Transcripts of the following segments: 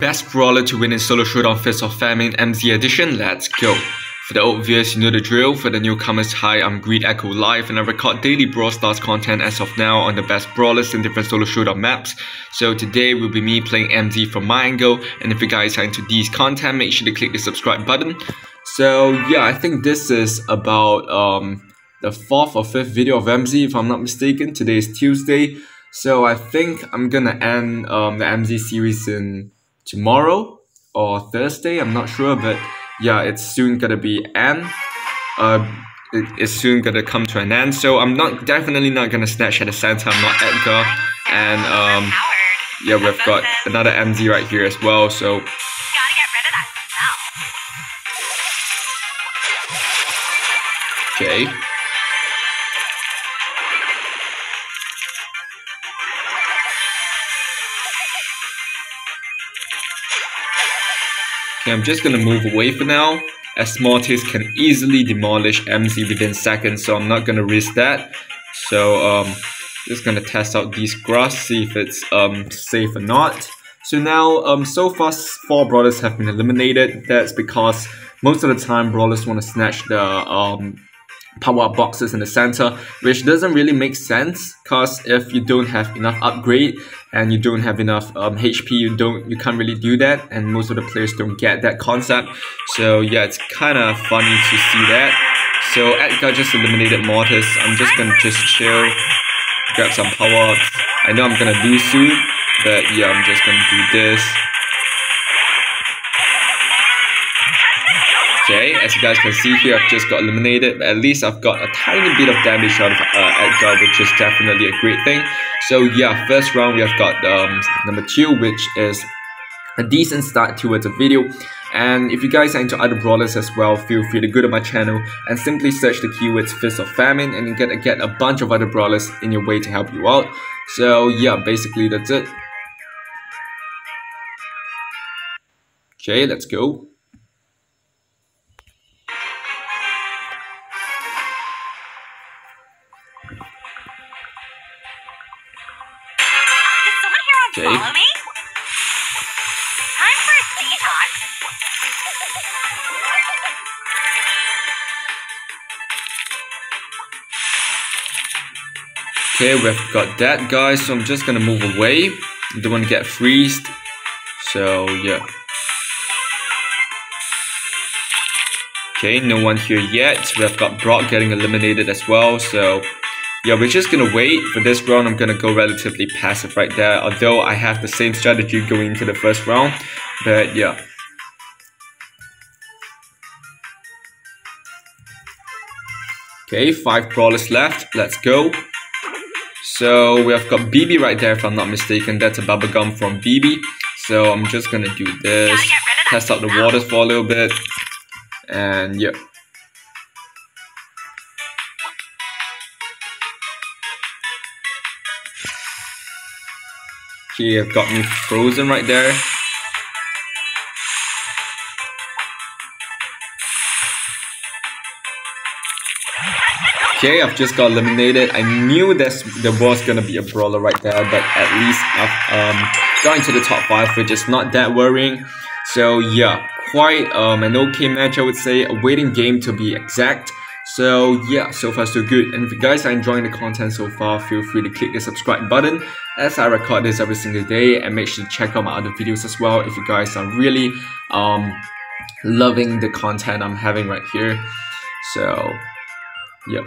Best brawler to win in solo showdown Feast or Famine Emz edition, let's go. For the viewers, you know the drill. For the newcomers, hi, I'm Grid Echo Live and I record daily Brawl Stars content as of now on the best brawlers in different solo showdown maps. So today will be me playing Emz from my angle and if you guys are into these content, make sure to click the subscribe button. So yeah, I think this is about um, the fourth or fifth video of Emz if I'm not mistaken. Today is Tuesday. So I think I'm gonna end um, the Emz series in tomorrow or Thursday. I'm not sure, but yeah, it's soon gonna be end. Uh, it, it's soon gonna come to an end. So I'm not definitely not gonna snatch at the center. I'm not Edgar, and um, yeah, we've got another Emz right here as well. So. Okay. I'm just gonna move away for now, as Mortis can easily demolish Emz within seconds, so I'm not gonna risk that. So, um, just gonna test out these grass, see if it's um, safe or not. So now, um, so far, four brawlers have been eliminated. That's because most of the time, brawlers want to snatch the um, power-up boxes in the center, which doesn't really make sense because if you don't have enough upgrade and you don't have enough um, HP, you don't you can't really do that, and most of the players don't get that concept. So yeah, it's kind of funny to see that. So Edgar just eliminated Mortis. I'm just gonna just chill, grab some power-ups. I know I'm gonna lose soon, but yeah, I'm just gonna do this. Okay, as you guys can see here, I've just got eliminated, but at least I've got a tiny bit of damage out of uh, Edgar, which is definitely a great thing. So yeah, first round we have got um, number 2, which is a decent start towards a video. And if you guys are into other brawlers as well, feel free to go to my channel and simply search the keywords Feast or Famine and you get, get a bunch of other brawlers in your way to help you out. So yeah, basically that's it. Okay, let's go. Okay. Follow me? Time for a detox. Okay, we've got that guy, so I'm just gonna move away. Don't wanna get freezed. So yeah. Okay, no one here yet. We've got Brock getting eliminated as well, so yeah, we're just gonna wait. For this round, I'm gonna go relatively passive right there, although I have the same strategy going into the first round, but yeah. Okay, five brawlers left, let's go. So we have got Bibi right there if I'm not mistaken, that's a bubblegum from Bibi. So I'm just gonna do this, test out the waters for a little bit, and yeah. Okay, I've got me frozen right there. Okay, I've just got eliminated. I knew this there was gonna be a brawler right there, but at least I've um, got into the top 5, which is not that worrying. So yeah, quite um, an okay match I would say, a waiting game to be exact. So yeah, so far so good. And if you guys are enjoying the content so far, feel free to click the subscribe button as I record this every single day and make sure to check out my other videos as well if you guys are really um, loving the content I'm having right here. So, yep.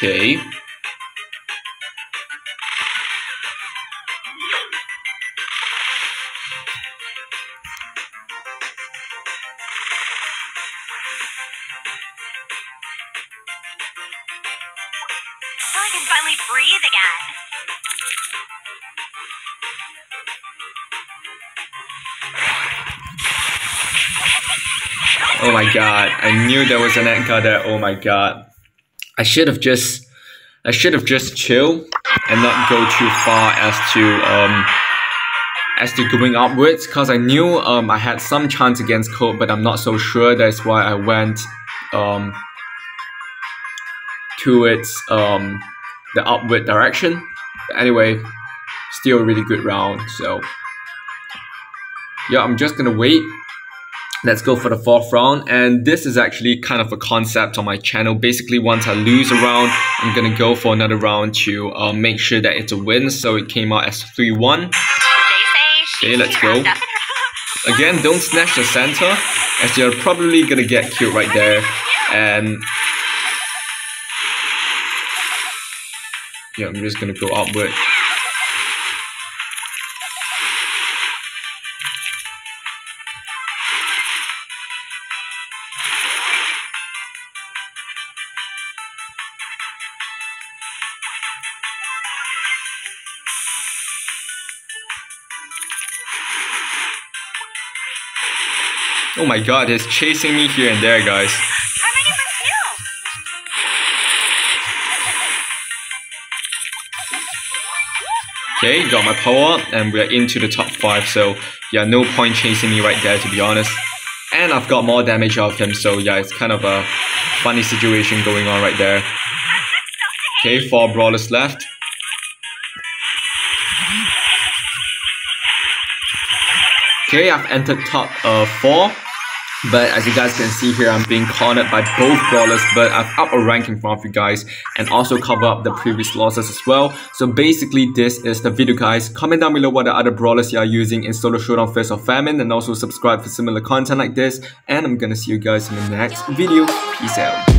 Okay. Oh my god, I knew there was an ant there, oh my god. I should have just I should have just chill and not go too far as to um as to going upwards because I knew um I had some chance against Colt but I'm not so sure. That's why I went um towards um the upward direction. But anyway, still a really good round so. Yeah I'm just gonna wait let's go for the fourth round. And this is actually kind of a concept on my channel. Basically once I lose a round I'm gonna go for another round to uh, make sure that it's a win. So it came out as 3-1 okay let's go. Again don't snatch the center as you're probably gonna get killed right there. And yeah I'm just gonna go upward Oh my god, he's chasing me here and there, guys. Okay, got my power up and we're into the top 5 so yeah, no point chasing me right there to be honest. And I've got more damage of him so yeah, it's kind of a funny situation going on right there. Okay, 4 brawlers left. Okay, I've entered top uh, 4. But as you guys can see here, I'm being cornered by both brawlers, but I've up a rank in front of you guys and also cover up the previous losses as well. So basically, this is the video, guys. Comment down below what the other brawlers you are using in Solo Showdown Feast or Famine and also subscribe for similar content like this. And I'm gonna see you guys in the next video. Peace out.